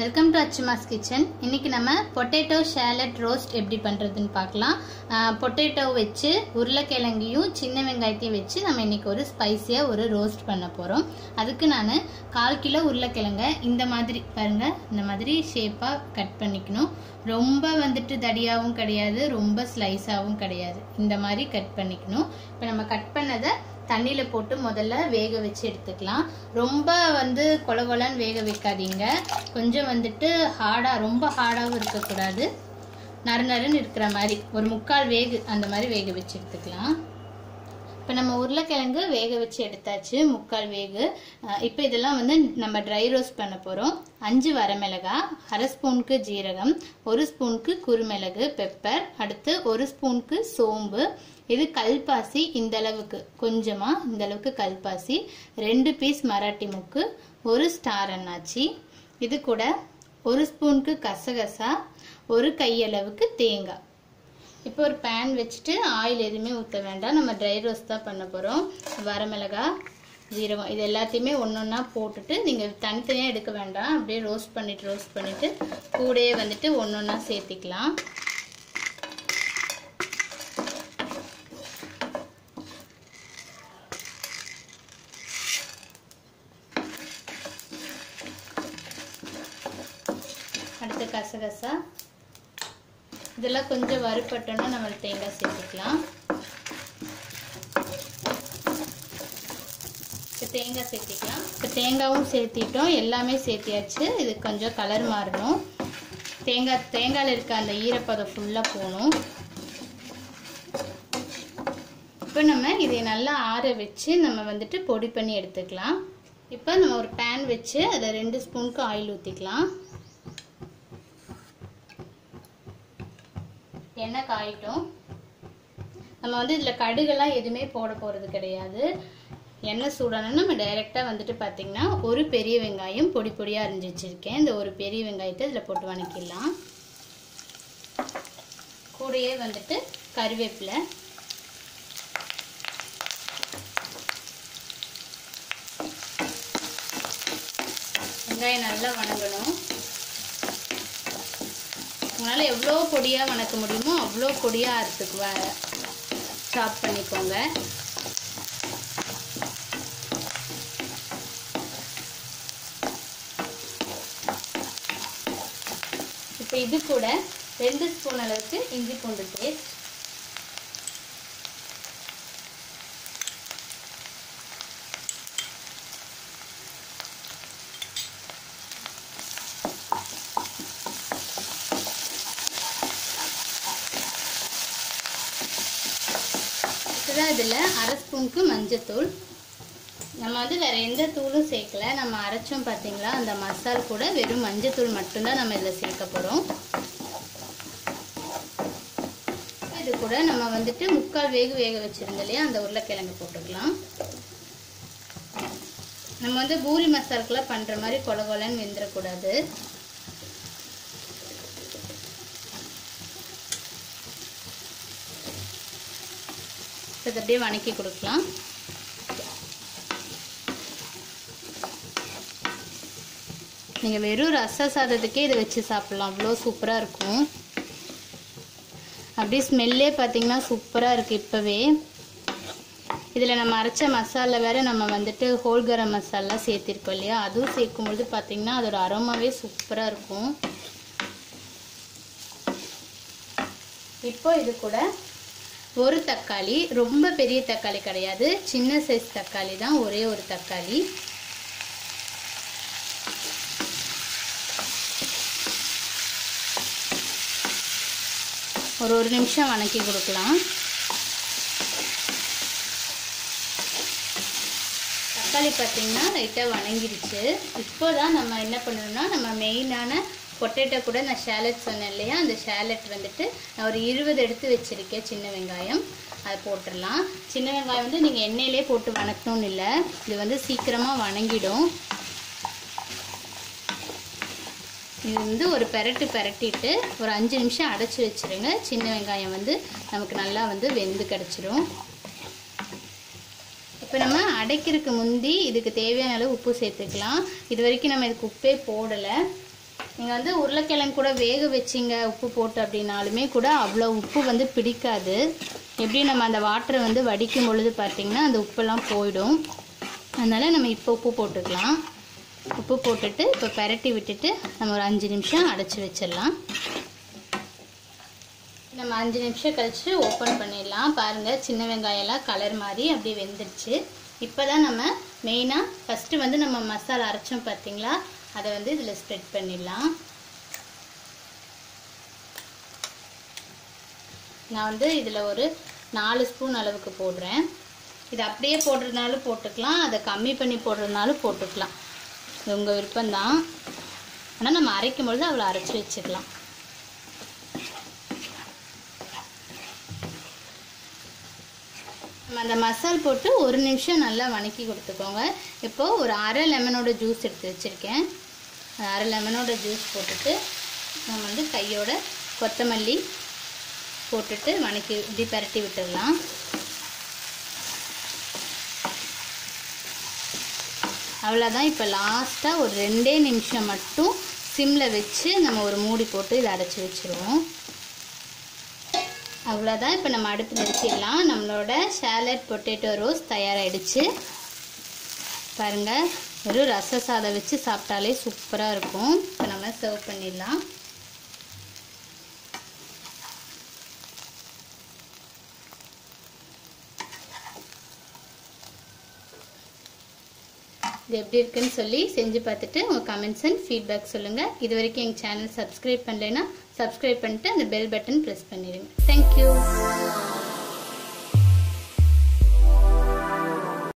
Welcome to Achuma's kitchen இன்னைக்கு நம்ம potato shallot roast எப்படி பண்ணுறதுன்னு பார்க்கலாம். பொட்டேட்டோ வச்சு உருளைக்கிழங்கையும் சின்ன வெங்காயத்தையும் வச்சு நம்ம இன்னைக்கு ஒரு ஸ்பைசியாக ஒரு ரோஸ்ட் பண்ண போகிறோம் அதுக்கு நான் கால் கிலோ உருளைக்கிழங்க இந்த மாதிரி பாருங்க இந்த மாதிரி ஷேப்பாக கட் பண்ணிக்கணும். ரொம்ப வந்துட்டு தடியாகவும் கிடையாது ரொம்ப ஸ்லைஸாகவும் கிடையாது. இந்த மாதிரி கட் பண்ணிக்கணும். இப்போ நம்ம கட் பண்ணதை தண்ணியில் போட்டு முதல்ல வேக வச்சு எடுத்துக்கலாம். ரொம்ப வந்து கொல கொலன்னு வேக வைக்காதீங்க. கொஞ்சம் வந்துட்டு ஹார்டாக ரொம்ப ஹார்டாகவும் இருக்கக்கூடாது. நறு நறுன்னு இருக்கிற மாதிரி ஒரு முக்கால் வேகு அந்த மாதிரி வேக வச்சு எடுத்துக்கலாம். இப்போ நம்ம உருளைக்கிழங்கு வேக வச்சு எடுத்தாச்சு முக்கால் வேகு. இப்போ இதெல்லாம் வந்து நம்ம ட்ரை ரோஸ்ட் பண்ண போகிறோம் அஞ்சு வரமிளகா அரை ஸ்பூனுக்கு ஜீரகம் ஒரு ஸ்பூனுக்கு குருமிளகு பெப்பர் அடுத்து ஒரு ஸ்பூனுக்கு சோம்பு. இது கல்பாசி இந்த அளவுக்கு கொஞ்சமாக இந்த அளவுக்கு கல்பாசி. ரெண்டு பீஸ் மராட்டி முக்கு ஒரு ஸ்டார் அண்ணாச்சி இது கூட ஒரு ஸ்பூனுக்கு கசகசா ஒரு கையளவுக்கு தேங்காய். இப்போ ஒரு பேன் வச்சுட்டு ஆயில் எதுவுமே ஊற்ற வேண்டாம். நம்ம ட்ரை ரோஸ்ட் தான் பண்ண போகிறோம் வரமிளகா ஜீரகம் இது எல்லாத்தையுமே ஒன்று ஒன்றா போட்டுட்டு நீங்கள் தனித்தனியாக எடுக்க வேண்டாம். அப்படியே ரோஸ்ட் பண்ணிவிட்டு ரோஸ்ட் பண்ணிவிட்டு கூடையே வந்துட்டு ஒன்று ஒன்றா சேர்த்திக்கலாம். அடுத்து கசகசா. இதெல்லாம் கொஞ்சம் வறுபட்டோன்னா நம்ம தேங்காய் சேர்த்துக்கலாம். இப்போ தேங்காய் சேர்த்திக்கலாம். இப்போ தேங்காயும் சேர்த்திட்டோம். எல்லாமே சேர்த்தியாச்சு. இது கொஞ்சம் கலர் மாறணும். தேங்காய் தேங்காயில் இருக்க அந்த ஈரப்பதம் ஃபுல்லாக போகணும். இப்போ நம்ம இதை நல்லா ஆற வச்சு நம்ம வந்துட்டு பொடி பண்ணி எடுத்துக்கலாம். இப்போ நம்ம ஒரு பேன் வச்சு அதில் ரெண்டு ஸ்பூனுக்கு ஆயில் ஊற்றிக்கலாம் எண்ணெய் காயிட்டும். நம்ம வந்து இதில் கடுகெல்லாம் எதுவுமே போட போகிறது கிடையாது. எண்ணெய் சூடானா நம்ம டைரெக்டாக வந்துட்டு பார்த்திங்கன்னா ஒரு பெரிய வெங்காயம் பொடி பொடியாக அரிஞ்சு வச்சுருக்கேன். இந்த ஒரு பெரிய வெங்காயத்தை இதில் போட்டு வணக்கிடலாம். கூடையே வந்துட்டு கருவேப்பிலை. வெங்காயம் நல்லா வணங்கணும். உங்களால் எவ்வளோ பொடியாக வணக்க முடியுமோ அவ்வளோ பொடியாக அறுத்துக்கு சாப் பண்ணிக்கோங்க. இப்போ இது கூட ரெண்டு ஸ்பூன் அளவுக்கு இஞ்சி பூண்டு பேஸ்ட் அடுத்ததாக இதில் அரை ஸ்பூனுக்கு மஞ்சத்தூள். நம்ம வந்து வேறு எந்த தூளும் சேர்க்கல. நம்ம அரைச்சோம் பார்த்தீங்களா அந்த மசால் கூட வெறும் மஞ்சத்தூள் மட்டும்தான் நம்ம இதில் சேர்க்க போகிறோம் இது கூட நம்ம வந்துட்டு முக்கால் வேக வேக வச்சுருந்தோம் இல்லையா? அந்த உருளைக்கிழங்கு போட்டுக்கலாம். நம்ம வந்து பூரி மசாலுக்குலாம் பண்ணுற மாதிரி கொல கொலன்னு வெந்துடக்கூடாது இதை அப்படியே வணக்கி கொடுக்கலாம். நீங்கள் வெறும் ரச சாதத்துக்கே இதை வச்சு சாப்பிட்லாம். அவ்வளோ சூப்பராக இருக்கும். அப்படியே ஸ்மெல்லே பார்த்தீங்கன்னா சூப்பராக இருக்குது இப்போவே. இதில் நம்ம அரைச்ச மசாலா வேறு நம்ம வந்துட்டு ஹோல் கரம் மசாலா சேர்த்திருக்கோம் இல்லையா? அதுவும் சேர்க்கும்பொழுது பார்த்தீங்கன்னா அதோட அரோமாவே சூப்பராக இருக்கும். இப்போ இது கூட ஒரு தக்காளி ரொம்ப பெரிய தக்காளி கிடையாது. சின்ன சைஸ் தக்காளி தான் ஒரே ஒரு தக்காளி. ஒரு ஒரு நிமிஷம் வணக்கி கொடுக்கலாம். தக்காளி பார்த்திங்கன்னா லைட்டாக வணங்கிடுச்சு இப்போ தான் நம்ம என்ன பண்ணணும்னா நம்ம மெயினான பொட்டேட்டோ கூட நான் ஷேலட் சொன்னேன் இல்லையா? அந்த ஷேலட் வந்துட்டு நான் ஒரு இருபது எடுத்து வச்சுருக்கேன் சின்ன வெங்காயம். அதை போட்டுடலாம். சின்ன வெங்காயம் வந்து நீங்கள் எண்ணெயிலே போட்டு வணக்கணும்னு இல்லை. இது வந்து சீக்கிரமாக வணங்கிடும். இது வந்து ஒரு பெரட்டு பெரட்டிட்டு ஒரு அஞ்சு நிமிஷம் அடைச்சி வச்சுருங்க. சின்ன வெங்காயம் வந்து நமக்கு நல்லா வந்து வெந்து கிடச்சிரும். இப்போ நம்ம அடைக்கிறதுக்கு முந்தி இதுக்கு தேவையான அளவு உப்பு சேர்த்துக்கலாம். இது வரைக்கும் நம்ம இதுக்கு உப்பே போடலை. நீங்கள் வந்து உருளைக்கிழங்கு கூட வேக வச்சிங்க உப்பு போட்டு அப்படின்னாலுமே கூட அவ்வளோ உப்பு வந்து பிடிக்காது. எப்படி நம்ம அந்த வாட்டரை வந்து வடிக்கும் பொழுது பார்த்திங்கன்னா அந்த உப்பெல்லாம் போயிடும். அதனால் நம்ம இப்போ உப்பு போட்டுக்கலாம். உப்பு போட்டுட்டு இப்போ பரட்டி விட்டுட்டு நம்ம ஒரு அஞ்சு நிமிஷம் அடைச்சி வச்சிடலாம். நம்ம அஞ்சு நிமிஷம் கழித்து ஓப்பன் பண்ணிடலாம். பாருங்கள் சின்ன வெங்காயம்லாம் கலர் மாதிரி அப்படியே வெந்துருச்சு. இப்போ தான் நம்ம மெயினாக ஃபஸ்ட்டு வந்து நம்ம மசாலா அரைச்சோம் பார்த்தீங்களா? அதை வந்து இதில் ஸ்ப்ரெட் பண்ணிடலாம். நான் வந்து இதில் ஒரு நாலு ஸ்பூன் அளவுக்கு போடுறேன். இது அப்படியே போடுறதுனாலும் போட்டுக்கலாம் அதை கம்மி பண்ணி போடுறதுனாலும் போட்டுக்கலாம். இது உங்கள் விருப்பம்தான். ஆனால் நம்ம அரைக்கும் பொழுது அவ்வளோ அரைச்சி வச்சுக்கலாம் அந்த மசால் போட்டு ஒரு நிமிஷம் நல்லா வணக்கி கொடுத்துக்கோங்க. இப்போது ஒரு அரை லெமனோட ஜூஸ் எடுத்து வச்சுருக்கேன். அரை லெமனோட ஜூஸ் போட்டுட்டு நம்ம வந்து கையோட கொத்தமல்லி போட்டுட்டு வணக்கி இப்படி பரட்டி விட்டுடலாம். அவ்வளோதான் இப்போ லாஸ்ட்டாக ஒரு ரெண்டே நிமிஷம் மட்டும் சிம்மில் வச்சு நம்ம ஒரு மூடி போட்டு இதை அடைச்சி வச்சுருவோம். அவ்வளோதான் இப்போ நம்ம அடுப்பு நிறுத்திடலாம். நம்மளோட ஷேலட் பொட்டேட்டோ ரோஸ் தயாராகிடுச்சு பாருங்கள் வெறும் ரச சாதம் வச்சு சாப்பிட்டாலே சூப்பராக இருக்கும். இப்போ நம்ம சர்வ் பண்ணிடலாம். இது எப்படி இருக்குன்னு சொல்லி செஞ்சு பார்த்துட்டு உங்கள் கமெண்ட்ஸ் அண்ட் ஃபீட்பேக் சொல்லுங்கள் இது வரைக்கும் எங்கள் சேனல் சப்ஸ்கிரைப் பண்ணலைன்னா சப்ஸ்கிரைப் பண்ணிட்டு அந்த பெல் பட்டன் ப்ரெஸ் பண்ணிடுங்க. Thank you